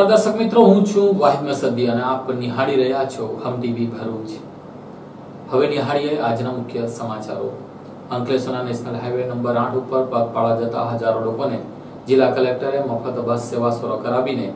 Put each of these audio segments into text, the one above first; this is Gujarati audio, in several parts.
નમસ્કાર દર્શક મિત્રો, હું છું વાહિદ મસદી અને આપ નિહાળી રહ્યા છો હમ ટીવી ભરૂચ. હવે નિહાળીએ આજના મુખ્ય સમાચારો. અંકલેશ્વરના નેશનલ હાઈવે નંબર આઠ ઉપર પગપાળા જતા હજારો લોકોને જિલ્લા કલેક્ટરે મફત બસ સેવા શરૂ કરાવીને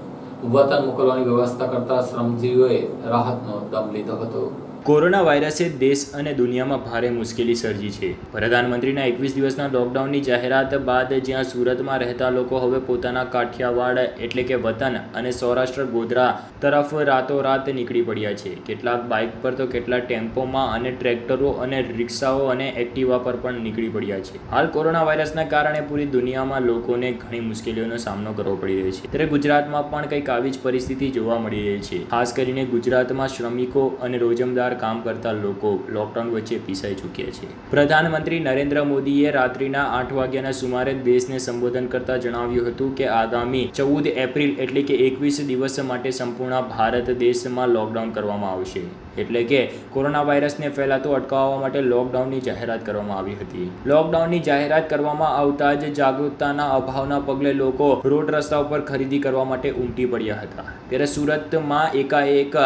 વતન મોકલવાની વ્યવસ્થા કરતા શ્રમજીવીઓએ રાહતનો દમ લીધો હતો. કોરોના વાયરસે દેશ અને દુનિયામાં ભારે મુશ્કેલી સર્જી છે. પ્રધાનમંત્રીના એકવીસ દિવસના લોકડાઉનની જાહેરાત બાદ જ્યાં સુરતમાં રહેતા લોકો હવે પોતાના કાઠિયાવાડ એટલે કે વતન અને સૌરાષ્ટ્ર ગોધરા તરફ રાતોરાત નીકળી પડ્યા છે. કેટલાક બાઇક પર તો કેટલાક ટેમ્પોમાં અને ટ્રેક્ટરો અને રિક્ષાઓ અને એક્ટિવા પર પણ નીકળી પડ્યા છે. હાલ કોરોના વાયરસના કારણે પૂરી દુનિયામાં લોકોને ઘણી મુશ્કેલીઓનો સામનો કરવો પડી રહ્યો છે. ત્યારે ગુજરાતમાં પણ કંઈક આવી જ પરિસ્થિતિ જોવા મળી રહી છે. ખાસ કરીને ગુજરાતમાં શ્રમિકો અને રોજમદાર કામ કરતા લોકો લોકડાઉન વચ્ચે પીસાઈ ચૂક્યા છે. પ્રધાનમંત્રી નરેન્દ્ર મોદીએ રાત્રિના આઠ વાગ્યાના સુમારે દેશને સંબોધન કરતા જણાવ્યું હતું કે આગામી ચૌદ એપ્રિલ એટલે કે એકવીસ દિવસ માટે સંપૂર્ણ ભારત દેશમાં લોકડાઉન કરવામાં આવશે. એટલે કે કોરોના વાયરસને ફેલાતો અટકાવવા માટે લોકડાઉનની જાહેરાત કરવામાં આવી હતી. લોકડાઉનની જાહેરાત કરવામાં આવતા જ જાગૃતતાના અભાવના પગલે લોકો રોડ રસ્તા ઉપર ખરીદી કરવા માટે ઉમટી પડ્યા હતા. ત્યારે સુરતમાં એકાએક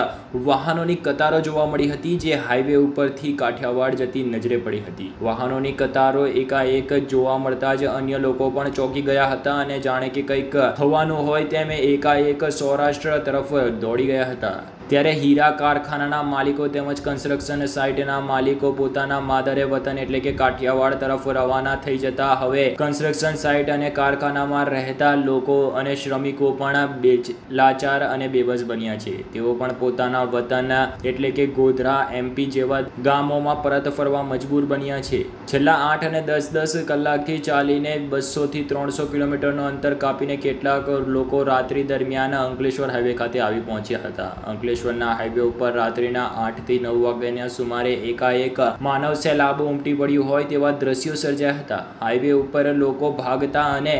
વાહનોની કતારો જોવા મળી હતી, જે હાઈવે ઉપરથી કાઠિયાવાડ જતી નજરે પડી હતી. વાહનોની કતારો એકાએક જોવા મળતા જ અન્ય લોકો પણ ચોંકી ગયા હતા અને જાણે કે કંઈક થવાનું હોય તેમ એકાએક સૌરાષ્ટ્ર તરફ દોડી ગયા હતા. ત્યારે હીરા કારખાનાના માલિકો તેમજ કન્સ્ટ્રક્શન સાઇટના માલિકો પોતાના માદરે વતન એટલે કે કાઠિયાવાડ તરફ રવાના થઈ જતા હવે કન્સ્ટ્રક્શન સાઇટ અને કારખાનામાં રહેતા લોકો અને શ્રમિકો પણ બેચ લાચાર અને બેબસ બન્યા છે. તેઓ પણ પોતાના વતન એટલે કે ગોધરા એમપી જેવા ગામોમાં પરત ફરવા મજબૂર બન્યા છે. છેલ્લા આઠ અને દસ દસ કલાકથી ચાલીને બસોથી ત્રણસો કિલોમીટરનું અંતર કાપીને કેટલાક લોકો રાત્રિ દરમિયાન અંકલેશ્વર હાઈવે ખાતે આવી પહોંચ્યા હતા. અંકલેશ્વરના હાઈવે ઉપર રાત્રિના આઠથી નવ વાગ્યાના સુમારે એકાએક માનવ સેલાબ ઉમટી પડ્યું હોય તેવા દ્રશ્યો સર્જાયા હતા. હાઈવે ઉપર લોકો ભાગતા અને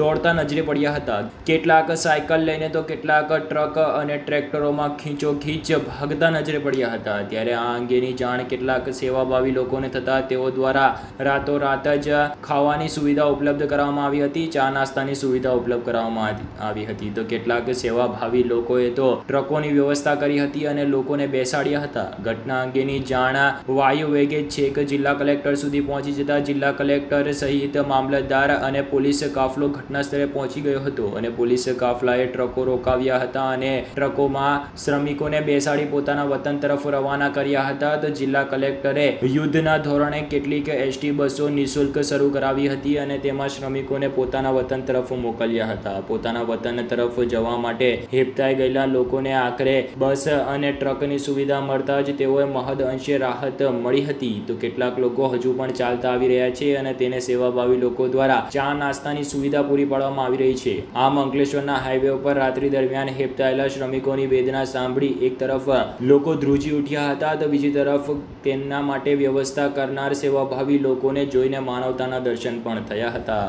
દોડતા નજરે પડ્યા હતા. કેટલાક સાયકલ લઈને તો કેટલાક ટ્રક અને ટ્રેક્ટરોમાં ખીંચો ખીંચ ભાગતા નજરે પડ્યા હતા. ત્યારે આ અંગેની જાણ કેટલાક સેવાભાવી લોકોને થતા તેઓ દ્વારા રાતોરાત જ ખાવાની સુવિધા ઉપલબ્ધ કરાવવામાં આવી હતી. ચા નાસ્તાની સુવિધા ઉપલબ્ધ કરાવવામાં આવી હતી. તો કેટલાક સેવાભાવી લોકોએ તો ટ્રકોની વ્યવસ્થા કરી હતી અને લોકોને બેસાડ્યા હતા. ઘટના અંગેની જાણ વાયુ વેગે છેક જિલ્લા કલેક્ટર સુધી પહોંચી જતા જિલ્લા કલેક્ટર સહિત મામલતદાર અને પોલીસ કાફલો ઘટના સ્થળે પહોંચી ગયો હતો અને પોલીસે કાફલાએ ટ્રકો રોકાવ્યા હતા અને ટ્રકોમાં શ્રમિકોને બેસાડી પોતાના વતન તરફ રવાના કર્યા હતા. તો જિલ્લા કલેક્ટરે યુદ્ધના ધોરણે કેટલીક એસટી બસો નિઃશુલ્ક શરૂ કરાવી હતી અને તેમાં શ્રમિકોને પોતાના વતન તરફ મોકલ્યા હતા. પોતાના વતન તરફ જવા માટે હેપતાઈ ગયેલા લોકોને આખરે બસ અને ટ્રકની સુવિધા મળતા જ તેઓએ મહદ અંશે રાહત મળી હતી. તો કેટલાક લોકો હજુ પણ ચાલતા આવી રહ્યા છે અને તેને સેવાભાવી લોકો દ્વારા ચા નાસ્તાની સુવિધા પૂરી પાડવામાં આવી રહી છે. આમ અંકલેશ્વરના હાઈવે ઉપર રાત્રિ દરમિયાન હેપતાયેલા શ્રમિકોની વેદના સાંભળી એક તરફ લોકો ધ્રુજી ઉઠ્યા હતા તો બીજી તરફ તેમના માટે વ્યવસ્થા કરનાર સેવાભાવી લોકોને જોઈને માનવતાના દર્શન પણ થયા હતા.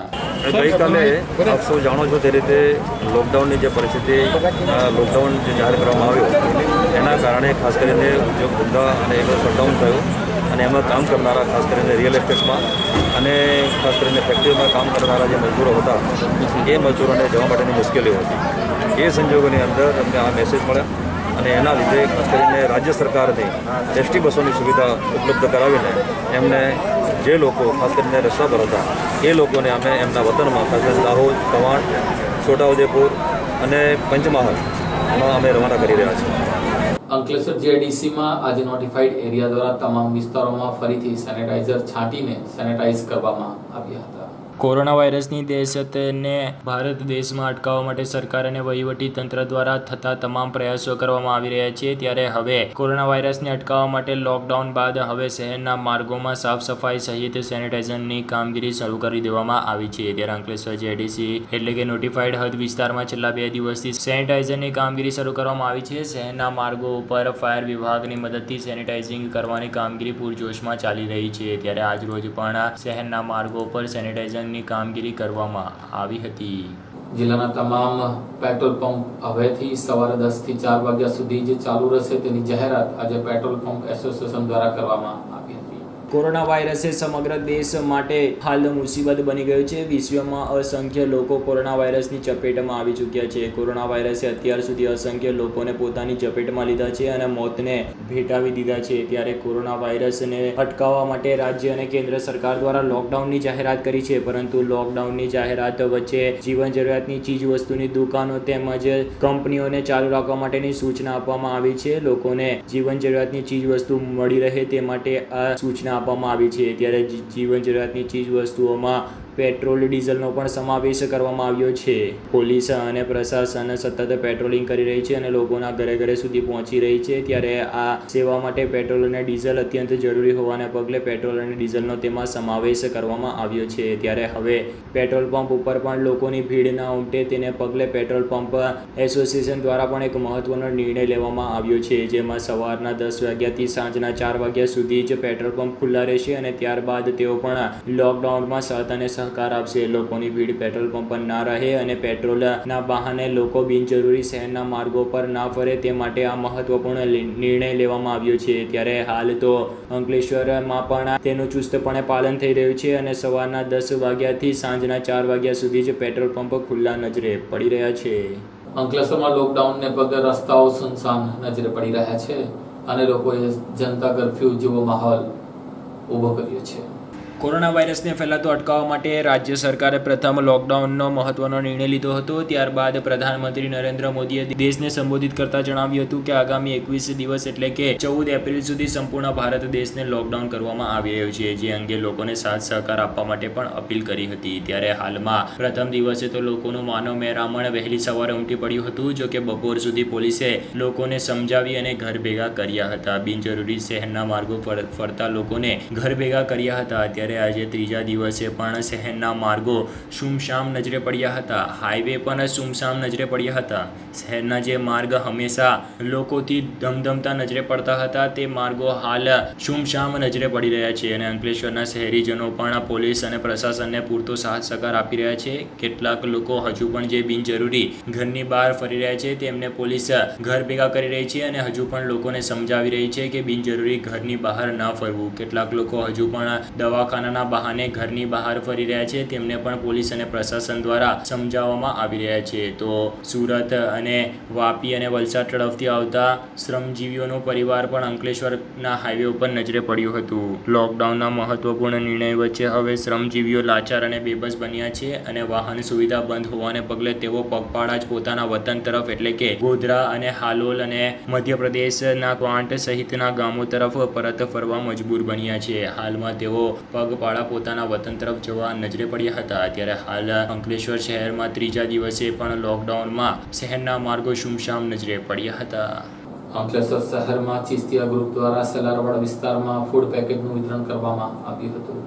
ગઈકાલે આપ જાણો છો તે રીતે લોકડાઉનની જે પરિસ્થિતિ લોકડાઉન જે જાહેર કરવામાં આવ્યો, એના કારણે ખાસ કરીને ઉદ્યોગ ધંધા અને એનો શટડાઉન થયું અને એમાં કામ કરનારા, ખાસ કરીને રિયલ એસ્ટેટમાં અને ખાસ કરીને ફેક્ટરીમાં કામ કરનારા જે મજૂરો હતા, એ મજૂરોને જવા માટેની મુશ્કેલીઓ હતી. એ સંજોગોની અંદર અમને આ મેસેજ મળ્યા અને એના લીધે ખાસ કરીને રાજ્ય સરકારથી એસટી બસોની સુવિધા ઉપલબ્ધ કરાવીને એમને જે લોકો, ખાસ કરીને રસ્તા પર હતા, એ લોકોને અમે એમના વતનમાં, ખાસ કરીને દાહોદ, કવાંટ, છોટાઉદેપુર અને પંચમહાલમાં અમે રવાના કરી રહ્યા છીએ. અંકલેશ્વર જીઆઈડીસીમાં આજે નોટિફાઈડ એરિયા દ્વારા તમામ વિસ્તારોમાં ફરીથી સેનેટાઈઝર છાંટીને સેનેટાઈઝ કરવામાં આવ્યા હતા. કોરોના વાયરસની દહેશતને ભારત દેશમાં અટકાવવા માટે સરકાર અને વહીવટી તંત્ર દ્વારા થતા તમામ પ્રયાસો કરવામાં આવી રહ્યા છે. ત્યારે હવે કોરોના વાયરસને અટકાવવા માટે લોકડાઉન બાદ હવે શહેરના માર્ગોમાં સાફ સફાઈ સહિત સેનિટાઇઝરની કામગીરી શરૂ કરી દેવામાં આવી છે. ત્યારે અંકલેશ્વર જેડીસી એટલે કે નોટિફાઈડ હદ વિસ્તારમાં છેલ્લા બે દિવસથી સેનિટાઇઝરની કામગીરી શરૂ કરવામાં આવી છે. શહેરના માર્ગો ઉપર ફાયર વિભાગની મદદથી સેનિટાઇઝિંગ કરવાની કામગીરી પૂરજોશમાં ચાલી રહી છે. ત્યારે આજરોજ પણ શહેરના માર્ગો ઉપર સેનિટાઇઝરની કામગીરી કરવામાં આવી હતી. જિલ્લાના તમામ પેટ્રોલ પંપ હવેથી સવારે દસથી ચાર વાગ્યા સુધી જે ચાલુ રહેશે તેની જાહેરાત આજે પેટ્રોલ પંપ એસોસિએશન દ્વારા કરવામાં આવી હતી. કોરોના વાયરસે સમગ્ર દેશ માટે હાલ મુસીબત બની ગયું છે. વિશ્વમાં અસંખ્ય લોકો કોરોના વાયરસની ચપેટમાં આવી ચૂક્યા છે. કોરોના વાયરસે અત્યાર સુધી અસંખ્ય લોકોને પોતાની ચપેટમાં લીધા છે અને મોતને ભેટાવી દીધા છે. ત્યારે કોરોના વાયરસને અટકાવવા માટે રાજ્ય અને કેન્દ્ર સરકાર દ્વારા લોકડાઉનની જાહેરાત કરી છે. પરંતુ લોકડાઉનની જાહેરાત વચ્ચે જીવન જરૂરિયાતની ચીજ વસ્તુની દુકાનો તેમજ કંપનીઓને ચાલુ રાખવા માટેની સૂચના આપવામાં આવી છે. લોકોને જીવન જરૂરિયાતની ચીજ વસ્તુ મળી રહે તે માટે આ સૂચના આપવામાં આવી છે. ત્યારે જીવન જરૂરિયાતની ચીજ વસ્તુઓમાં પેટ્રોલ, ડીઝલનો પણ સમાવેશ કરવામાં આવ્યો છે. પોલીસ અને પ્રશાસન સતત પેટ્રોલિંગ કરી રહી છે અને લોકોના ઘરે ઘરે સુધી પહોંચી રહી છે. ત્યારે આ સેવા માટે પેટ્રોલ અને ડીઝલ અત્યંત જરૂરી હોવાને પગલે પેટ્રોલ અને ડીઝલનો તેમાં સમાવેશ કરવામાં આવ્યો છે. ત્યારે હવે પેટ્રોલ પંપ ઉપર પણ લોકોની ભીડ ના ઉમટે તેને પગલે પેટ્રોલ પંપ એસોસિએશન દ્વારા પણ એક મહત્વનો નિર્ણય લેવામાં આવ્યો છે, જેમાં સવારના દસ વાગ્યાથી સાંજના ચાર વાગ્યા સુધી જ પેટ્રોલ પંપ ખુલ્લા રહેશે અને ત્યારબાદ તેઓ પણ લોકડાઉનમાં સત અને સહકાર આપશે. લોકોની ભીડ પેટ્રોલ પંપ પર ના રહે અને પેટ્રોલના બહાને લોકો બિનજરૂરી શહેરના માર્ગો પર ના ફરે તે માટે આ મહત્વપૂર્ણ નિર્ણય લેવામાં આવ્યો છે. ત્યારે હાલ તો અંકલેશ્વરમાં પણ તેનું ચુસ્તપણે પાલન થઈ રહ્યું છે અને સવારના દસ વાગ્યાથી સાંજના ચાર વાગ્યા સુધી જ પેટ્રોલ પંપ ખુલ્લા નજરે પડી રહ્યા છે. અંકલેશ્વરમાં લોકડાઉનને પગલે રસ્તાઓ સુનસાન નજરે પડી રહ્યા છે અને લોકોએ જનતા કર્ફ્યુ જેવો માહોલ ઊભો કર્યો છે. કોરોના વાયરસને ફેલાતો અટકાવવા માટે રાજ્ય સરકારે પ્રથમ લોકડાઉનનો મહત્વનો નિર્ણય લીધો હતો. ત્યારબાદ પ્રધાનમંત્રી નરેન્દ્ર મોદીએ દેશને સંબોધિત કરતા જણાવ્યું હતું કે આગામી એકવીસ દિવસ એટલે કે ચૌદ એપ્રિલ સુધી સંપૂર્ણ ભારત દેશને લોકડાઉન કરવામાં આવી રહ્યું છે. જે અંગે લોકોને સાથ સહકાર આપવા માટે પણ અપીલ કરી હતી. ત્યારે હાલમાં પ્રથમ દિવસે તો લોકોનું માનવ મહેરામણ વહેલી સવારે ઉમટી પડ્યું હતું, જો કે બપોર સુધી પોલીસે લોકોને સમજાવી અને ઘર ભેગા કર્યા હતા. બિનજરૂરી શહેરના માર્ગો ફરતા લોકોને ઘર ભેગા કર્યા હતા. ત્યારે ત્યારે આજે ત્રીજા દિવસે પણ શહેરના માર્ગો સુમસામ નજરે પડ્યા હતા. હાઈવે પણ સુમસામ નજરે પડ્યા હતા. શહેરના જે માર્ગ હંમેશા લોકોથી ધમધમતા નજરે પડતા હતા, તે માર્ગો હાલ સુમસામ નજરે પડી રહ્યા છે અને અંકલેશ્વરના શહેરીજનો પણ પોલીસ અને પ્રશાસનને પૂરતો સાથ સહકાર આપી રહ્યા છે. કેટલાક લોકો હજુ પણ જે બિનજરૂરી ઘરની બહાર ફરી રહ્યા છે, તેમને પોલીસ ઘર ભેગા કરી રહી છે અને હજુ પણ લોકોને સમજાવી રહી છે કે બિનજરૂરી ઘરની બહાર ન ફરવું. કેટલાક લોકો હજુ પણ દવાખાનાના બહાને ઘરની બહાર ફરી રહ્યા છે. તેમને પણ પોલીસ અને પ્રશાસન દ્વારા સમજાવવામાં આવી રહ્યા છે. તો સુરત અને વાપી અને વલસાડ તરફથી આવતા શ્રમજીવીઓનો પરિવાર પણ અંકલેશ્વરના હાઈવે ઉપર નજરે પડ્યું હતું. લોકડાઉનના મહત્વપૂર્ણ નિર્ણય વચ્ચે હવે શ્રમજીવીઓ લાચાર અને બેબસ બન્યા છે અને વાહન સુવિધા બંધ હોવાને પગલે તેઓ પગપાળા જ પોતાના વતન તરફ એટલે કે ગોધરા અને હાલોલ અને મધ્યપ્રદેશના ક્વાંટ સહિતના ગામો તરફ પરત ફરવા મજબૂર બન્યા છે. હાલમાં તેઓ પગપાળા પોતાના વતન તરફ જવા નજરે પડ્યા હતા. ત્યારે હાલ અંકલેશ્વર શહેરમાં ત્રીજા દિવસે પણ લોકડાઉનમાં શહેરના માર્ગો સુમસામ નજરે પડ્યા હતા. અંકલેશ્વર શહેરમાં ચિસ્તિયા ગ્રુપ દ્વારા સલારવાડ વિસ્તારમાં ફૂડ પેકેટનું વિતરણ કરવામાં આવ્યું હતું.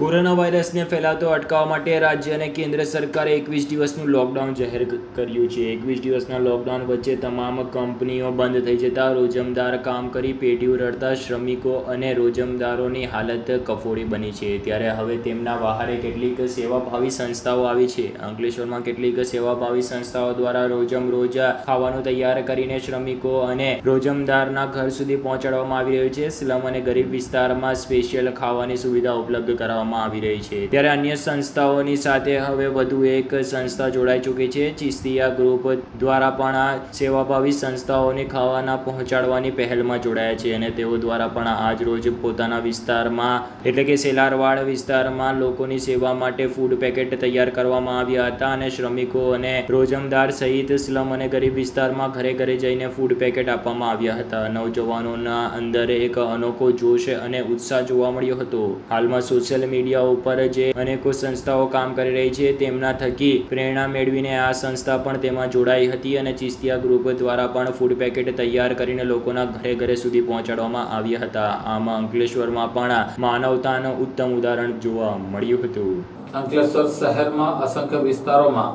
કોરોના વાયરસને ફેલાતો અટકાવવા માટે રાજ્ય અને કેન્દ્ર સરકારે એકવીસ દિવસનું લોકડાઉન જાહેર કર્યું છે. એકવીસ દિવસના લોકડાઉન વચ્ચે તમામ કંપનીઓ બંધ થઈ જતા રોજમદાર કામ કરી પેટીઓ રડતા શ્રમિકો અને રોજમદારોની હાલત કફોડી બની છે. ત્યારે હવે તેમના બહારે કેટલીક સેવાભાવી સંસ્થાઓ આવી છે. અંકલેશ્વરમાં કેટલીક સેવાભાવી સંસ્થાઓ દ્વારા રોજમ રોજ ખાવાનું તૈયાર કરીને શ્રમિકો અને રોજમદારના ઘર સુધી પહોંચાડવામાં આવી રહ્યું છે. સ્લમ અને ગરીબ વિસ્તારમાં સ્પેશિયલ ખાવાની સુવિધા ઉપલબ્ધ કરાવવામાં કરવામાં આવી રહી છે. ત્યારે અન્ય સંસ્થાઓની સાથે હવે વધુ એક સંસ્થા જોડાઈ ચૂકી છે. ચિસ્તિયા ગ્રુપ દ્વારા પણ આ સેવાભાવી સંસ્થાઓને ખાવાના પહોંચાડવાની પહેલમાં જોડાયા છે અને તેઓ દ્વારા પણ આજ રોજ પોતાના વિસ્તારમાં, એટલે કે સેલારવાડ વિસ્તારમાં લોકોની સેવા માટે ફૂડ પેકેટ તૈયાર કરવામાં આવ્યા હતા અને શ્રમિકો અને રોજમદાર સહિત સ્લમ અને ગરીબ વિસ્તારમાં ઘરે ઘરે જઈને ફૂડ પેકેટ આપવામાં આવ્યા હતા. નવજવાનોના અંદર એક અનોખો જોશ અને ઉત્સાહ જોવા મળ્યો હતો. હાલમાં સોશિયલ મીડિયા ઉપર જે અનેકો સંસ્થાઓ કામ કરી રહી છે, તેમના થકી પ્રેરણા મેળવીને આ સંસ્થા પણ તેમાં જોડાઈ હતી અને ચિસ્તિયા ગ્રુપ દ્વારા પણ ફૂડ પેકેટ તૈયાર કરીને લોકોના ઘરે ઘરે સુધી પહોંચાડવામાં આવ્યા હતા. આમાં અંકલેશ્વરમાં પણ માનવતાનું ઉત્તમ ઉદાહરણ જોવા મળ્યું હતું. અંકલેશ્વર શહેરમાં અસંખ્ય વિસ્તારોમાં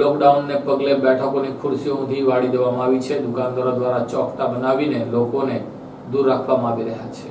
લોકડાઉનને પગલે બેઠકોની ખુરશીઓ ઊંધી વાળી દેવામાં આવી છે. દુકાનદારો દ્વારા ચોકટા બનાવીને લોકોને દૂર રાખવામાં આવી રહ્યા છે.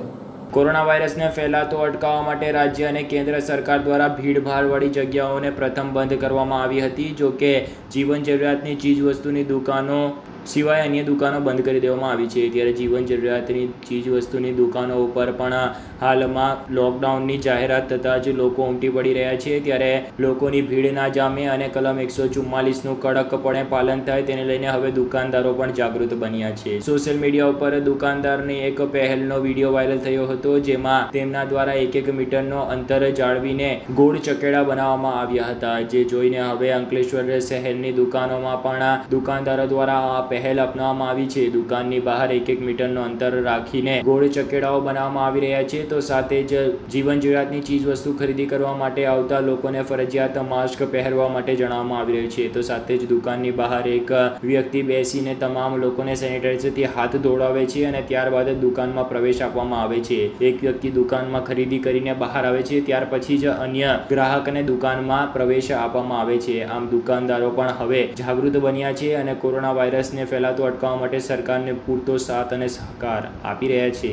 કોરોના વાયરસને ફેલાતો અટકાવવા માટે રાજ્ય અને કેન્દ્ર સરકાર દ્વારા ભીડભાડવાળી જગ્યાઓને પ્રથમ બંધ કરવામાં આવી હતી. જો કે જીવન જરૂરિયાતની ચીજવસ્તુની દુકાનો સિવાય અન્ય દુકાનો બંધ કરી દેવામાં આવી છે. ત્યારે જીવન જરૂરિયાતની ચીજવસ્તુની દુકાનો ઉપર પણ હાલમાં લોકડાઉનની જાહેરાત થતાં જ લોકો ઉમટી પડી રહ્યા છે. ત્યારે લોકોની ભીડ ના જામે અને કલમ એકસો ચુમ્માલીસનું કડકપણે પાલન થાય તેને લઈને હવે દુકાનદારો પણ જાગૃત બન્યા છે. સોશિયલ મીડિયા ઉપર દુકાનદારની એક પહેલનો વીડિયો વાયરલ થયો હતો, જેમાં તેમના દ્વારા એક એક મીટરનો અંતર જાળવીને ગોળ ચકેડા બનાવવામાં આવ્યા હતા. જે જોઈને હવે અંકલેશ્વર શહેરની દુકાનોમાં પણ દુકાનદારો દ્વારા પહેલ અપનાવવામાં આવી છે. દુકાનની બહાર એક એક મીટરનો અંતર રાખીને ગોળ ચકેડાઓ બનાવવામાં આવી રહ્યા છે. તો સાથે જ જીવન જરૂરિયાતની ચીજ વસ્તુ ખરીદી કરવા માટે આવતા લોકોને ફરજિયાત માસ્ક પહેરવા માટે જણાવવામાં આવી રહ્યું છે. તો સાથે જ દુકાનની બહાર એક વ્યક્તિ બેસીને તમામ લોકોને સેનિટાઈઝરથી હાથ ધોળાવે છે અને ત્યારબાદ દુકાનમાં પ્રવેશ આપવામાં આવે છે. એક વ્યક્તિ દુકાનમાં ખરીદી કરીને બહાર આવે છે. ત્યાર પછી જ અન્ય ગ્રાહકને દુકાનમાં પ્રવેશ આપવામાં આવે છે. આમ દુકાનદારો પણ હવે જાગૃત બન્યા છે અને કોરોના વાયરસને ફેલાતો અટકાવવા માટે સરકારને પૂરતો સાથ અને સહકાર આપી રહ્યા છે.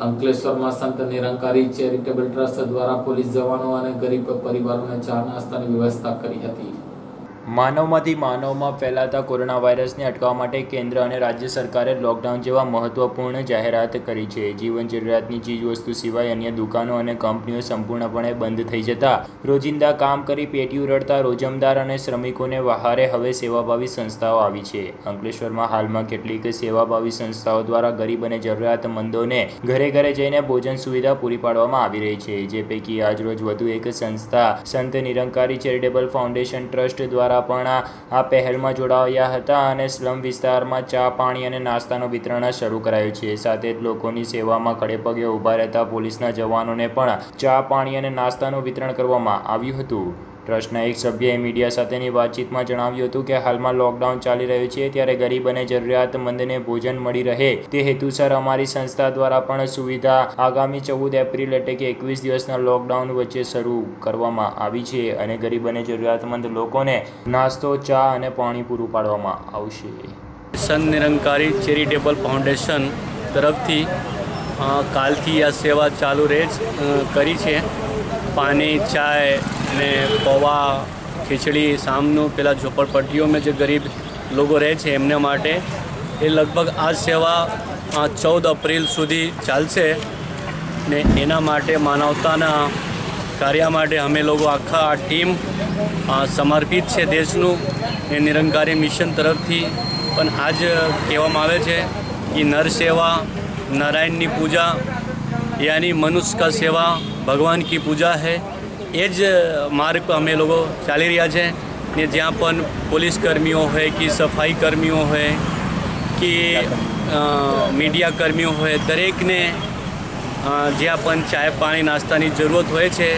અંકલેશ્વરમાં સંત નિરંકારી ચેરિટેબલ ટ્રસ્ટ દ્વારા પોલીસ જવાનો અને ગરીબ પરિવારોને ચા નાસ્તાની વ્યવસ્થા કરી હતી. માનવમાંથી માનવમાં ફેલાતા કોરોના વાયરસને અટકાવવા માટે કેન્દ્ર અને રાજ્ય સરકારે લોકડાઉન જેવા મહત્વપૂર્ણ જાહેરાત કરી છે. જીવન જરૂરિયાતની ચીજવસ્તુ સિવાય અન્ય દુકાનો અને કંપનીઓ સંપૂર્ણપણે બંધ થઈ જતા રોજિંદા કામ કરી પેટીયું રડતા રોજમદાર અને શ્રમિકોને વહારે હવે સેવાભાવી સંસ્થાઓ આવી છે. અંકલેશ્વરમાં હાલમાં કેટલીક સેવાભાવી સંસ્થાઓ દ્વારા ગરીબ અને જરૂરિયાતમંદોને ઘરે ઘરે જઈને ભોજન સુવિધા પૂરી પાડવામાં આવી રહી છે. જે પૈકી આજરોજ વધુ એક સંસ્થા સંત નિરંકારી ચેરિટેબલ ફાઉન્ડેશન ટ્રસ્ટ દ્વારા પણ આ પહેલમાં જોડાયા હતા અને સ્લમ વિસ્તારમાં ચા, પાણી અને નાસ્તાનું વિતરણ શરૂ કરાયું છે. સાથે જ લોકોની સેવામાં ખડેપગે ઊભા રહેતા પોલીસના જવાનોને પણ ચા, પાણી અને નાસ્તાનું વિતરણ કરવામાં આવ્યું હતું. ટ્રસ્ટના એક સભ્યએ મીડિયા સાથેની વાતચીતમાં જણાવ્યું હતું કે હાલમાં લોકડાઉન ચાલી રહ્યું છે ત્યારે ગરીબ અને જરૂરિયાતમંદને ભોજન મળી રહે. તે હેતુસર અમારી સંસ્થા દ્વારા પણ સુવિધા આગામી ચૌદ એપ્રિલ એટલે કે એકવીસ દિવસના લોકડાઉન વચ્ચે શરૂ કરવામાં આવી છે અને ગરીબ અને જરૂરિયાતમંદ લોકોને નાસ્તો, ચા અને પાણી પૂરું પાડવામાં આવશે. સંત નિરંકારી ચેરિટેબલ ફાઉન્ડેશન તરફથી કાલથી આ સેવા ચાલુ રહે કરી છે. પાણી, ચાય ને પૌવા, ખીચડી શામનું પેલા ઝોપડપટ્ટીઓમાં જે ગરીબ લોકો રહે છે એમને માટે એ લગભગ આ સેવા ચૌદ એપ્રિલ સુધી ચાલશે ને એના માટે માનવતાના કાર્ય માટે અમે લોકો આખા આ ટીમ સમર્પિત છે દેશનું એ નિરંકારી મિશન તરફથી. પણ આજ કહેવામાં આવે છે કે નર સેવા નારાયણની પૂજા, યાની મનુષ્ય સેવા ભગવાન કી પૂજા है એ જ માર્ગ અમે લોકો ચાલી રહ્યા છે. ને જ્યાં પણ પોલીસ કર્મીઓ હોય કે સફાઈ કર્મીઓ હોય કે મીડિયા કર્મીઓ હોય દરેકને જ્યાં પણ ચાય પાણી નાસ્તાની જરૂરત હોય છે,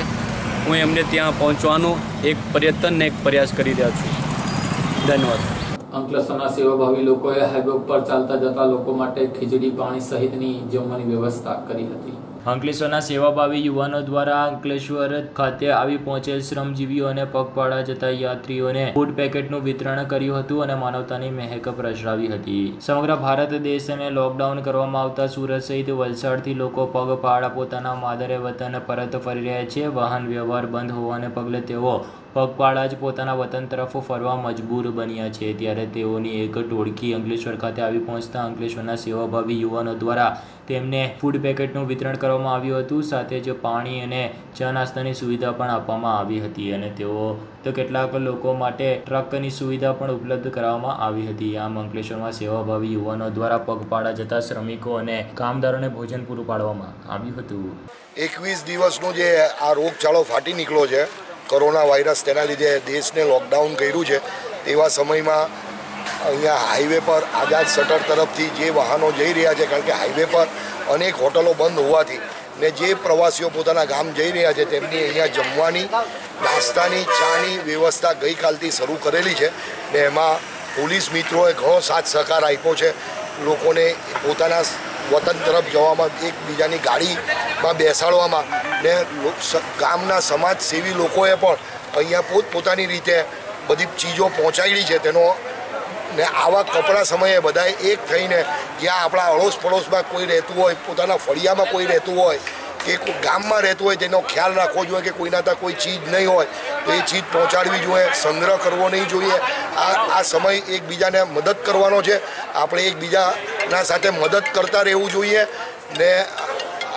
હું એમને ત્યાં પહોંચવાનો એક પ્રયત્નને એક પ્રયાસ કરી રહ્યા છું. ધન્યવાદ. અંકલેશ્વરના સેવાભાવી લોકોએ હાઈવે ઉપર ચાલતા જતા લોકો માટે ખીચડી પાણી સહિતની જમવાની વ્યવસ્થા કરી હતી. અંકલેશ્વરના સેવાભાવી યુવાનો દ્વારા અંકલેશ્વર ખાતે આવી પહોંચેલ શ્રમજીવીઓ અને પગપાળા જતા યાત્રીઓને ફૂડ પેકેટનું વિતરણ કર્યું હતું અને માનવતાની મહેક પ્રસરાવી હતી. સમગ્ર ભારત દેશને લોકડાઉન કરવામાં આવતા સુરત સહિત વલસાડથી લોકો પગપાળા પોતાના માદરે વતન પરત ફરી રહ્યા છે. વાહન વ્યવહાર બંધ હોવાને પગલે તેઓ પગપાળા જ પોતાના વતન તરફ ફરવા મજબૂર બન્યા છે. ત્યારે તેઓની એક ટોળકી અંકલેશ્વર ખાતે આવી પહોંચતા અંકલેશ્વરના સેવાભાવી યુવાનો દ્વારા તેમને ફૂડ પેકેટનું વિતરણ કરવામાં આવ્યું હતું. સાથે જ પાણી અને ચા નાસ્તાની સુવિધા પણ આપવામાં આવી હતી અને તેઓ તો કેટલાક લોકો માટે ટ્રકની સુવિધા પણ ઉપલબ્ધ કરાવવામાં આવી હતી. આમ અંકલેશ્વરમાં સેવાભાવી યુવાનો દ્વારા પગપાળા જતા શ્રમિકો અને કામદારોને ભોજન પૂરું પાડવામાં આવ્યું હતું. એકવીસ દિવસનો જે આ રોગચાળો ફાટી નીકળ્યો છે કોરોના વાયરસ તેના લીધે દેશને લોકડાઉન કર્યું છે, તેવા સમયમાં અહીંયા હાઈવે પર આઝાદ શટર તરફથી જે વાહનો જઈ રહ્યા છે, કારણ કે હાઈવે પર અનેક હોટલો બંધ હોવાથી ને જે પ્રવાસીઓ પોતાના ગામ જઈ રહ્યા છે, તેમની અહીંયા જમવાની, નાસ્તાની, ચાની વ્યવસ્થા ગઈકાલથી શરૂ કરેલી છે ને એમાં પોલીસ મિત્રોએ ઘણો સાથ સહકાર આપ્યો છે. લોકોને પોતાના વતન તરફ જવામાં એકબીજાની ગાડીમાં બેસાડવામાં ને ગામના સમાજસેવી લોકોએ પણ અહીંયા પોતપોતાની રીતે બધી ચીજો પહોંચાડી છે. તેનો ને આવા કપડા સમયે બધાએ એક થઈને જ્યાં આપણા અડોશ પડોશમાં કોઈ રહેતું હોય, પોતાના ફળિયામાં કોઈ રહેતું હોય, કે ગામમાં રહેતું હોય, તેનો ખ્યાલ રાખવો જોઈએ કે કોઈના ત્યાં કોઈ ચીજ નહીં હોય, તો એ ચીજ પહોંચાડવી જોઈએ, સંગ્રહ કરવો નહીં જોઈએ. આ આ સમય એકબીજાને મદદ કરવાનો છે. આપણે એકબીજાના સાથે મદદ કરતા રહેવું જોઈએ ને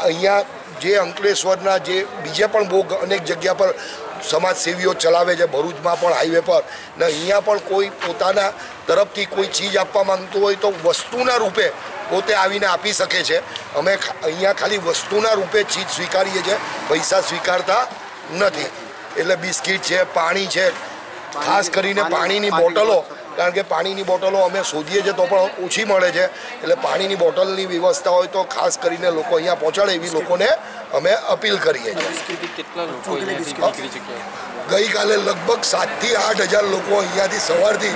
અહીંયા જે અંકલેશ્વરના જે બીજે પણ બહુ અનેક જગ્યા પર સમાજસેવીઓ ચલાવે છે ભરૂચમાં પણ હાઈવે પર. ને અહીંયા પણ કોઈ પોતાના તરફથી કોઈ ચીજ આપવા માંગતું હોય તો વસ્તુના રૂપે પોતે આવીને આપી શકે છે. અમે અહીંયા ખાલી વસ્તુના રૂપે ચીજ સ્વીકારીએ છીએ પૈસા સ્વીકારતા નથી. એટલે બિસ્કિટ છે પાણી છે ખાસ કરીને પાણીની બોટલો કારણ કે પાણીની બોટલો અમે શોધીએ છીએ તો પણ ઓછી મળે છે. એટલે પાણીની બોટલની વ્યવસ્થા હોય તો ખાસ કરીને લોકો અહીંયા પહોંચાડે એવી લોકોને અમે અપીલ કરીએ છીએ. ગઈકાલે લગભગ સાતથી આઠ હજાર લોકો અહીંયાથી સવારથી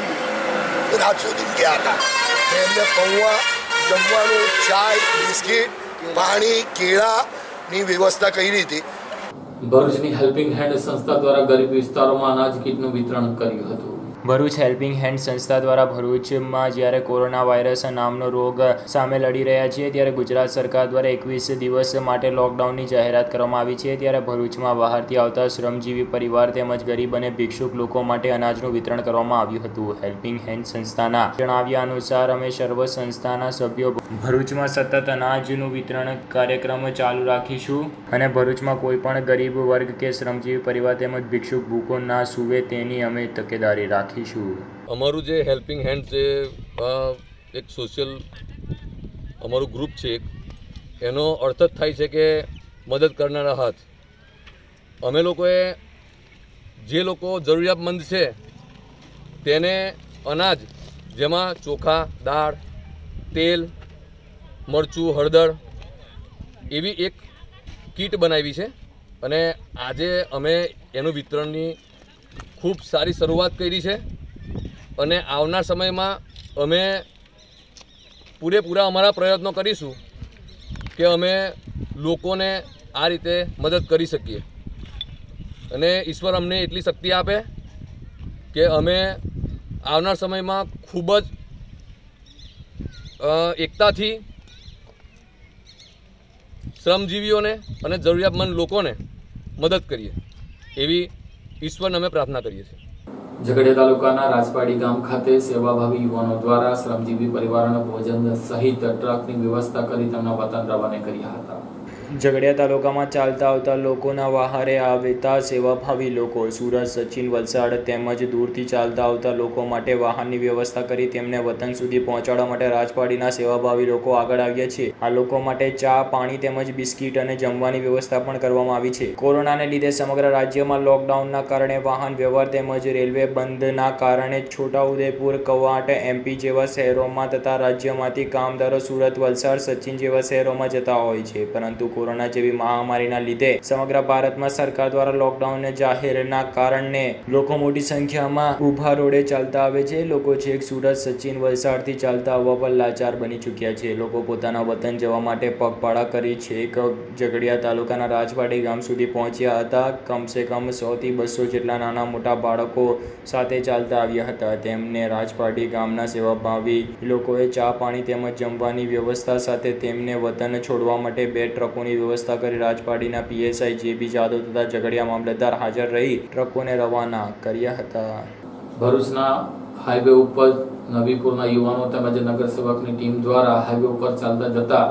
રાત સુધી ગયા હતા. એમને પૌવા જમવાનું ચાય બિસ્કીટ પાણી કેળાની વ્યવસ્થા કરી હતી. ભરૂચની હેલ્પિંગ હેન્ડ સંસ્થા દ્વારા ગરીબ વિસ્તારોમાં અનાજ કીટનું વિતરણ કર્યું હતું. ભરૂચ હેલ્પિંગ હેન્ડ સંસ્થા દ્વારા ભરૂચમાં જ્યારે કોરોના વાયરસ નામનો રોગ સામે લડી રહ્યા છીએ, ત્યારે ગુજરાત સરકાર દ્વારા એકવીસ દિવસ માટે લોકડાઉનની જાહેરાત કરવામાં આવી છે. ત્યારે ભરૂચમાં બહારથી આવતા શ્રમજીવી પરિવાર તેમજ ગરીબ અને ભિક્ષુક લોકો માટે અનાજનું વિતરણ કરવામાં આવ્યું હતું. હેલ્પિંગ હેન્ડ સંસ્થાના જણાવ્યા અનુસાર, અમે સર્વ સંસ્થાના સભ્યો ભરૂચમાં સતત અનાજનું વિતરણ કાર્યક્રમ ચાલુ રાખીશું અને ભરૂચમાં કોઈ પણ ગરીબ વર્ગ કે શ્રમજીવી પરિવાર તેમજ ભિક્ષુક ભૂખો ના સૂવે તેની અમે તકેદારી રાખીશું અમારું જે હેલ્પિંગ હેન્ડ જે એક સોશિયલ અમારું ગ્રુપ છે એનો અર્થ જ થાય છે કે મદદ કરનારા હાથ. અમે લોકોએ જે લોકો જરૂરિયાતમંદ છે, તેને અનાજ જેમાં ચોખા, દાળ, તેલ, મરચું, હળદર એવી એક કીટ બનાવી છે. અને આજે અમે એનું વિતરણની ખૂબ સારી શરૂઆત કરી છે. અને આવનાર સમયમાં અમે પૂરેપૂરા અમારા પ્રયત્નો કરીશું કે અમે લોકોને આ રીતે મદદ કરી શકીએ. અને ઈશ્વર અમને એટલી શક્તિ આપે કે અમે આવનાર સમયમાં ખૂબ જ એકતાથી શ્રમજીવીઓને અને જરૂરિયાતમંદ લોકોને મદદ કરીએ એવી ઈશ્વરને અમે પ્રાર્થના કરીએ છીએ. ઝઘડિયા તાલુકાના રાજપાડી ગામ ખાતે સેવાભાવી યુવાનો દ્વારા શ્રમજીવી પરિવારોને ભોજન સહિત ટ્રકની વ્યવસ્થા કરી તેમના વતન રવાના કર્યા હતા. ઝઘડિયા તાલુકામાં ચાલતા આવતા લોકોના વહારે આવતા સેવાભાવી લોકો, સુરત, સચિન, વલસાડ તેમજ દૂરથી ચાલતા આવતા લોકો માટે વાહનની વ્યવસ્થા કરી તેમને વતન સુધી પહોંચાડવા માટે રાજપાડીના સેવાભાવી લોકો આગળ આવ્યા છે. આ લોકો માટે ચા, પાણી તેમજ બિસ્કિટ અને જમવાની વ્યવસ્થા પણ કરવામાં આવી છે. કોરોનાને લીધે સમગ્ર રાજ્યમાં લોકડાઉનના કારણે વાહન વ્યવહાર તેમજ રેલવે બંધના કારણે છોટાઉદેપુર, કવાટ, એમપી જેવા શહેરોમાં તથા રાજ્યમાંથી કામદારો સુરત, વલસાડ, સચિન જેવા શહેરોમાં જતા હોય છે. પરંતુ કોરોના જેવી મહામારીના લીધે સમગ્ર ભારતમાં સરકાર દ્વારા લોકડાઉન જાહેરના કારણે લોકો મોટી સંખ્યામાં ઊભા રોડે ચાલતા આવે છે. લોકો છેક સુરત, સચિન, વલસાડથી ચાલતા આવવા પર લાચાર બની ચૂક્યા છે. લોકો પોતાના વતન જવા માટે પગપાળા કરી છેક ઝઘડિયા તાલુકાના રાજવાડી ગામ સુધી પહોંચ્યા હતા. કમસે કમ સોથી બસો જેટલા નાના મોટા બાળકો સાથે ચાલતા આવ્યા હતા. તેમને રાજપાડી ગામના સેવાભાવી લોકોએ ચા પાણી તેમજ જમવાની વ્યવસ્થા સાથે તેમને વતન છોડવા માટે બે ટ્રકોની વ્યવસ્થા કરી રાજપાડીના પીએસઆઈ જેબી જાદવ તથા ઝઘડિયા મામલતદાર હાજર રહી. ટ્રકોને રવાના કર્યા હતા. ભરૂચના હાઈવે ઉપર નવીપુરના યુવાનો તેમજ નગરસેવકની ટીમ દ્વારા હાઈવે ઉપર ચાલતા જતા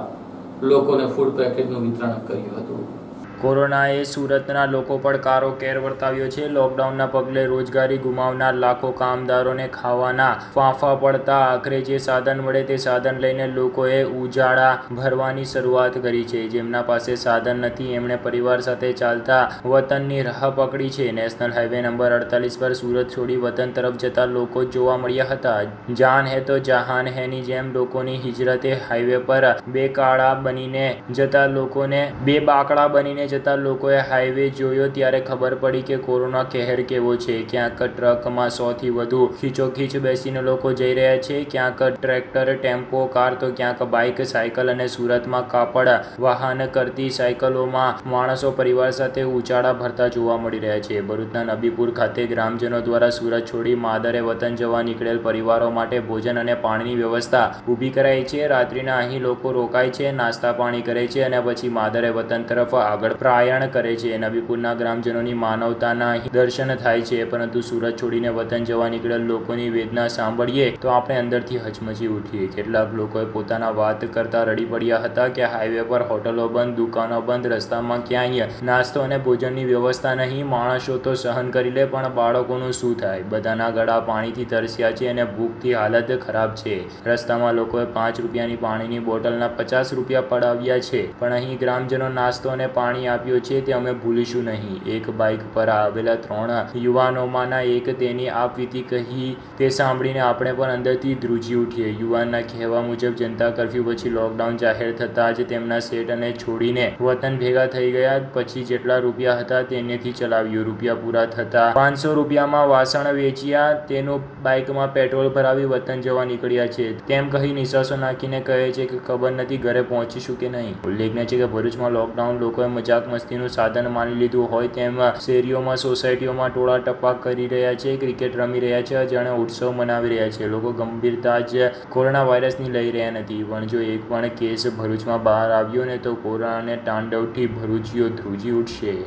લોકોને ફૂડ પેકેટનું વિતરણ કર્યું હતું. કોરોનાએ સુરતના લોકો પર કારો કેર વર્તાવ્યો છે. લોકડાઉનના પગલે રોજગારી ગુમાવનાર લાખો કામદારોને ખાવાના ફાંફા પડતા આખરે જે સાધન મળે તે સાધન લઈને લોકોએ ઉજાળા ભરવાની શરૂઆત કરી છે. જેમના પાસે સાધન નથી, એમણે પરિવાર સાથે ચાલતા વતનની રાહ પકડી છે. નેશનલ હાઈવે નંબર અડતાલીસ પર સુરત છોડી વતન તરફ જતા લોકો જોવા મળ્યા હતા. જાન હે તો જહાન હેની જેમ લોકોની હિજરતે હાઈવે પર બે કાળા બનીને જતા લોકોને બે બાકડા બનીને જતા લોકોએ હાઈવે જોયો ત્યારે ખબર પડી કે કોરોના કહેર કેવો છે. ક્યાંક ટ્રકમાં સોથી વધુ ખીચોખીચ બેસીને લોકો જઈ રહ્યા છે, ક્યાંક ટ્રેક્ટર, ટેમ્પો, કાર, તો ક્યાંક બાઇક સાયકલ અને સુરતમાં કાપડ વાહન કરતી સાયકલોમાં માણસો પરિવાર સાથે ઉચાળા ભરતા જોવા મળી રહ્યા છે. ભરૂચના નબીપુર ખાતે ગ્રામજનો દ્વારા સુરત છોડી માદરે વતન જવા નીકળેલ પરિવારો માટે ભોજન અને પાણીની વ્યવસ્થા ઊભી કરાઈ છે. રાત્રિના અહીં લોકો રોકાય છે, નાસ્તા પાણી કરે છે અને પછી માદરે વતન તરફ આગળ પ્રયાણ કરે છે. નબીપુરના ગ્રામજનોની માનવતાના દર્શન થાય છે. પરંતુ સુરત છોડીને વતન જવા નીકળેલ લોકોની વેદના સાંભળીએ તો આપણે અંદરથી હચમચી ઉઠીએ. કેટલાક લોકોએ પોતાના વાત કરતા રડી પડ્યા હતા કે હાઈવે પર હોટલો બંધ, દુકાનો બંધ, રસ્તામાં ક્યાંય નાસ્તો અને ભોજનની વ્યવસ્થા નહીં. માણસો તો સહન કરી લે, પણ બાળકોનું શું થાય? બધાના ગળા પાણીથી તરસ્યા છે અને ભૂખથી હાલત ખરાબ છે. રસ્તામાં લોકોએ પાંચ રૂપિયાની પાણીની બોટલના પચાસ રૂપિયા પડાવ્યા છે. પણ અહીં ગ્રામજનો નાસ્તો અને પાણી આપ્યો છે તે અમે ભૂલીશું નહીં. એક બાઇક પર આવેલા ત્રણ યુવાનોમાંના એક તેની આપવીતી કહી તે સાંભળીને આપણે પણ અંદરથી ધ્રુજી ઉઠીએ. યુવાનના કહેવા મુજબ, જનતા કર્ફ્યુ પછી લોકડાઉન જાહેર થતાં જ તેમના સેટ અને છોડીને વતન ભેગા થઈ ગયા. પછી જેટલા રૂપિયા હતા તેનેથી ચલાવ્યું. રૂપિયા પૂરા થતા પાંચસો રૂપિયામાં વાસણ વેચ્યા. તેનું બાઇકમાં પેટ્રોલ ભરાવી વતન જવા નીકળ્યા છે. તેમ કહી નિશાસો નાખીને કહે છે કે ખબર નથી ઘરે પહોંચીશું કે નહીં. ઉલ્લેખનીય છે કે ભરૂચમાં લોકડાઉન લોકોએ મજાક મસ્તીનું સાધન માની લીધું હોય તેમ શેરીઓમાં, સોસાયટીઓમાં ટોળા ટપ્પા કરી રહ્યા છે, ક્રિકેટ રમી રહ્યા છે જાણે ઉત્સવ મનાવી રહ્યા છે. લોકો ગંભીરતા જ કોરોના વાયરસની લઈ રહ્યા નથી. પણ જો એક પણ કેસ ભરૂચમાં બહાર આવ્યો ને તો કોરોનાને તાંડવથી ભરૂચીઓ ધ્રુજી ઉઠશે.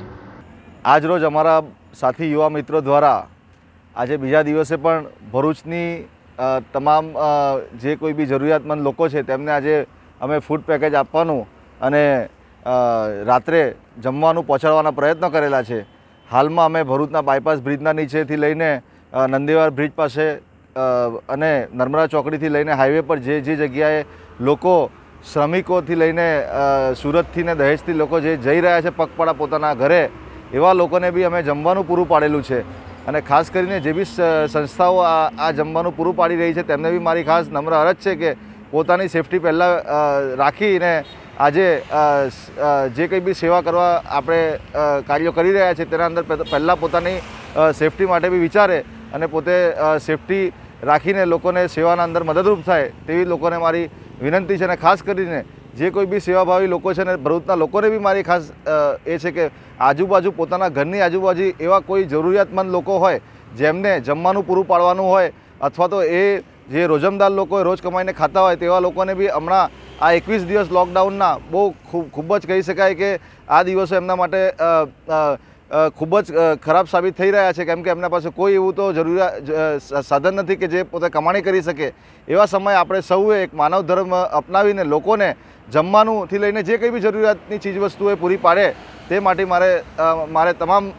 આજરોજ અમારા સાથી યુવા મિત્રો દ્વારા આજે બીજા દિવસે પણ ભરૂચની તમામ જે કોઈ બી જરૂરિયાતમંદ લોકો છે તેમને આજે અમે ફૂડ પેકેજ આપવાનું અને રાત્રે જમવાનું પહોંચાડવાના પ્રયત્નો કરેલા છે. હાલમાં અમે ભરૂચના બાયપાસ બ્રિજના નીચેથી લઈને નંદીવાર બ્રિજ પાસે અને નર્મદા ચોકડીથી લઈને હાઈવે પર જે જે જગ્યાએ લોકો શ્રમિકોથી લઈને સુરતથી ને દહેજથી લોકો જે જઈ રહ્યા છે પગપાળા પોતાના ઘરે, એવા લોકોને બી અમે જમવાનું પૂરું પાડેલું છે. અને ખાસ કરીને જે બી સંસ્થાઓ આ જમવાનું પૂરું પાડી રહી છે તેમને બી મારી ખાસ નમ્ર અરજ છે કે પોતાની સેફટી પહેલાં રાખીને આજે જે કંઈ બી સેવા કરવા આપણે કાર્યો કરી રહ્યા છીએ તેના અંદર પહેલાં પોતાની સેફટી માટે બી વિચારે અને પોતે સેફટી રાખીને લોકોને સેવાના અંદર મદદરૂપ થાય તેવી લોકોને મારી વિનંતી છે અને ખાસ કરીને જે કોઈ બી સેવાભાવી લોકો છે ને ભરૂચના લોકોને બી મારી ખાસ એ છે કે આજુબાજુ પોતાના ઘરની આજુબાજુ એવા કોઈ જરૂરિયાતમંદ લોકો હોય જેમને જમવાનું પૂરું પાડવાનું હોય અથવા તો એ જે રોજમદાર લોકો રોજ કમાઈને ખાતા હોય તેવા લોકોને બી હમણાં આ એકવીસ દિવસ લોકડાઉનના બહુ ખૂબ ખૂબ જ કહી શકાય કે આ દિવસો એમના માટે ખૂબ જ ખરાબ સાબિત થઈ રહ્યા છે. કેમ કે એમના પાસે કોઈ એવું તો જરૂરિયાત સાધન નથી કે જે પોતે કમાણી કરી શકે. એવા સમયે આપણે સૌએ એક માનવ ધર્મ અપનાવીને લોકોને જમવાનુંથી લઈને જે કંઈ બી જરૂરિયાતની ચીજવસ્તુઓ પૂરી પાડે તે માટે મારે મારે તમામ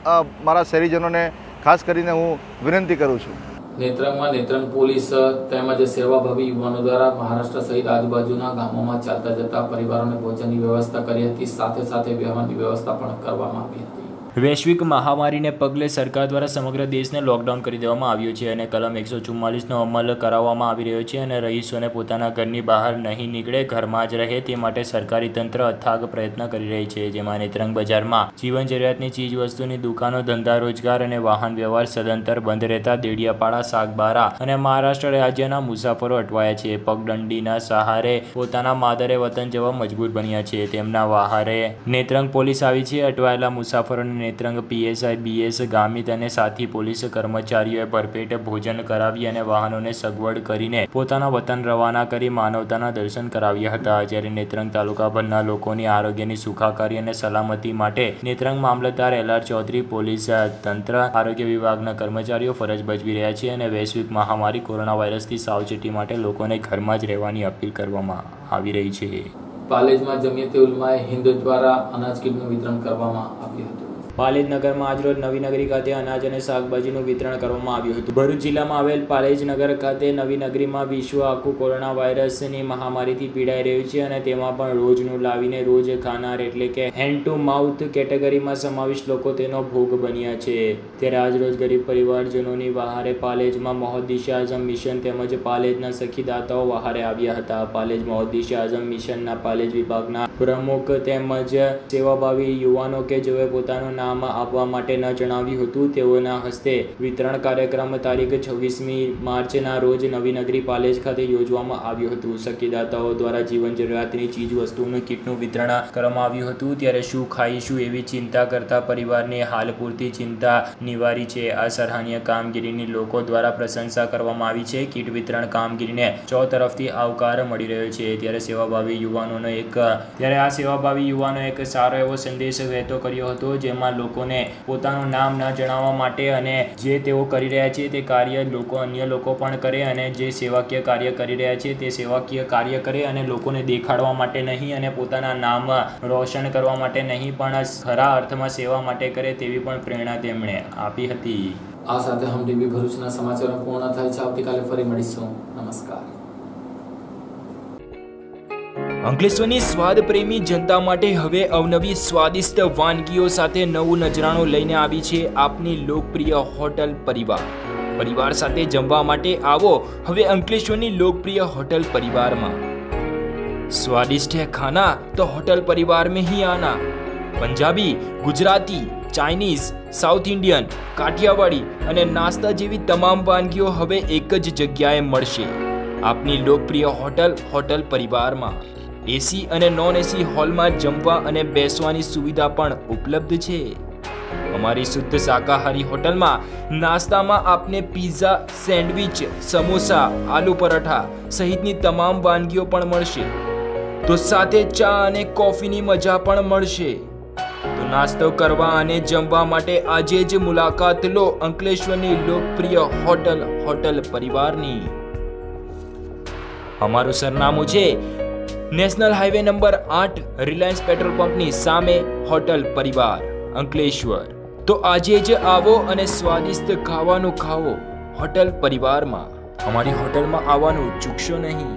મારા શહેરીજનોને ખાસ કરીને હું વિનંતી કરું છું. નેત્રંગમાં નેત્રંગ પોલીસ, તેમજ સેવાભાવી યુવાનો દ્વારા મહારાષ્ટ્ર સહિત આજુબાજુના ગામોમાં ચાલતા જતા પરિવારોને ભોજનની વ્યવસ્થા કરી હતી. સાથે સાથે વ્યવહારની વ્યવસ્થા પણ કરવામાં આવી હતી. વૈશ્વિક મહામારીને પગલે સરકાર દ્વારા સમગ્ર દેશને લોકડાઉન કરી દેવામાં આવ્યું છે અને કલમ એકસો ચુમ્માલીસનો અમલ કરાવવામાં આવી રહ્યો છે અને રહીશોને પોતાના ઘરની બહાર નહીં નીકળે, ઘરમાં જ રહે તે માટે સરકારી તંત્ર અથાગ પ્રયત્ન કરી રહી છે, જેમાં નેત્રંગ બજારમાં જીવન જરૂરિયાતની ચીજ વસ્તુની દુકાનો, ધંધા રોજગાર અને વાહન વ્યવહાર સદંતર બંધ રહેતા દેડિયાપાડા, સાગબારા અને મહારાષ્ટ્ર રાજ્યના મુસાફરો અટવાયા છે. પગદંડીના સહારે પોતાના માદરે વતન જવા મજબૂર બન્યા છે. તેમના વહારે નેત્રંગ પોલીસ આવી છે. અટવાયેલા મુસાફરોને નેત્રંગ, પીએસઆઈ, બીએસ, ગામિત અને સાથી પોલીસ કર્મચારીઓએ ભરપેટ ભોજન કરાવી અને વાહનોને સગવડ કરીને પોતાના વતન રવાના કરી માનવતાના દર્શન કરાવ્યા હતા. જ્યારે નેત્રંગ તાલુકાભરના લોકોની આરોગ્યની સુખાકારી અને સલામતી માટે નેત્રંગ મામલતદાર એલ આર ચૌધરી, પોલીસ તંત્ર, આરોગ્ય વિભાગના કર્મચારીઓ ફરજ બજવી રહ્યા છે અને વૈશ્વિક મહામારી કોરોના વાયરસથી સાવચેતી માટે લોકોને ઘરમાં જ રહેવાની અપીલ કરવામાં આવી રહી છે. પાલેજમાં જમિયતે ઉલમાએ હિન્દ દ્વારા અનાજ કીટનું વિતરણ કરવામાં આવ્યું હતું. પાલેજ નગરમાં આજરોજ નવીનગરી ખાતે અનાજ અને શાકભાજીનું વિતરણ કરવામાં આવ્યું હતું. ભરૂચ જિલ્લામાં આવેલ પાલેજ નગર ખાતે નવીનગરીમાં વિશ્વ આખું કોરોના વાયરસની મહામારીથી પીડાઈ રહ્યું છે અને તેમાં પણ રોજનું લાવીને રોજ ખાનાર એટલે કે હેન્ડ ટુ માઉથ કેટેગરીમાં સમાવિષ્ટ લોકો તેનો ભોગ બન્યા છે. ત્યારે આજરોજ ગરીબ પરિવારજનોની વહારે પાલેજમાં મોહદ્દીશ આઝમ મિશન તેમજ પાલેજના સખીદાતાઓ વહારે આવ્યા હતા. પાલેજ મોહદ્દીશા આઝમ મિશનના પાલેજ વિભાગના પ્રમુખ તેમજ સેવાભાવી યુવાનો કે જેઓએ પોતાનું નામ આપવા માટે ન જણાવ્યું હતું. તેઓના હસ્તે વિતરણ કાર્યક્રમ તારીખ છવ્વીસમી માર્ચના રોજ નવી નગરી પાલેજ ખાતે યોજવામાં આવ્યું હતું. સખીદાતાઓ દ્વારા જીવન જરૂરિયાતની ચીજ વસ્તુઓનું કીટનું વિતરણ કરવામાં આવ્યું હતું. ત્યારે શું ખાઈશું એવી ચિંતા કરતા પરિવારને હાલ પૂરતી ચિંતા નિવારી છે. આ સરાહનીય કામગીરીની લોકો દ્વારા પ્રશંસા કરવામાં આવી છે. કીટ વિતરણ કામગીરીને ચો તરફથી આવકાર મળી રહ્યો છે. ત્યારે સેવાભાવી યુવાનોનો એક ત્યારે આ સેવાભાવી યુવાનો એક સારો એવો સંદેશ વહેતો કર્યો હતો, જેમાં લોકોને પોતાનું નામ ન જણાવવા માટે અને જે તેઓ કરી રહ્યા છે તે કાર્ય લોકો અન્ય લોકો પણ કરે અને જે સેવાકીય કાર્ય કરી રહ્યા છે તે સેવાકીય કાર્ય કરે અને લોકોને દેખાડવા માટે નહીં અને પોતાના નામ રોશન કરવા માટે નહીં, પણ ખરા અર્થમાં સેવા માટે કરે તેવી પણ પ્રેરણા તેમણે આપી હતી. આ સાથે હમ ટીવી ભરૂચના સમાચારો પૂર્ણ થાય છે. આવતીકાલે ફરી મળીશું. નમસ્કાર. અંકલેશ્વરની સ્વાદ પ્રેમી જનતા માટે હવે અવનવી સ્વાદિષ્ટ વાનગીઓ સાથે નવું નજરાણું લઈને આવી છે આપની લોકપ્રિય હોટલ પરિવાર. પરિવાર સાથે જમવા માટે આવો હવે અંકલેશ્વરની લોકપ્રિય હોટલ પરિવારમાં. સ્વાદિષ્ટ હે ખાના તો હોટલ પરિવાર મેં હી આના. Punjabi, Gujarati, Chinese, South Indian, Kathiyawadi અને નાસ્તા જેવી તમામ વાનગીઓ હવે એક જ જગ્યાએ મળશે. આપની લોકપ્રિય હોટલ હોટલ પરિવારમાં. એસી અને નોન એસી હોલમાં જમવા અને બેસવાની સુવિધા પણ ઉપલબ્ધ છે. અમારી શુદ્ધ શાકાહારી હોટલમાં નાસ્તામાં આપને પિઝા સેન્ડવિચ સમોસા, આલુ પરાઠા સહિતની તમામ વાનગીઓ પણ મળશે. તો સાથે ચા અને કોફીની મજા પણ મળશે. તો નાસ્તો કરવા અને જમવા માટે આજે જ મુલાકાત લો અંકલેશ્વરની લોકપ્રિય હોટલ હોટલ પરિવારની. અમારું સરનામું છે નેશનલ હાઈવે નંબર આઠ રિલાયન્સ પેટ્રોલ પંપની સામે હોટલ પરિવાર, અંકલેશ્વર. તો આજે જ આવો અને સ્વાદિષ્ટ ખાવાનું ખાઓ હોટલ પરિવારમાં. અમારી હોટલમાં આવવાનું ચૂકશો નહીં.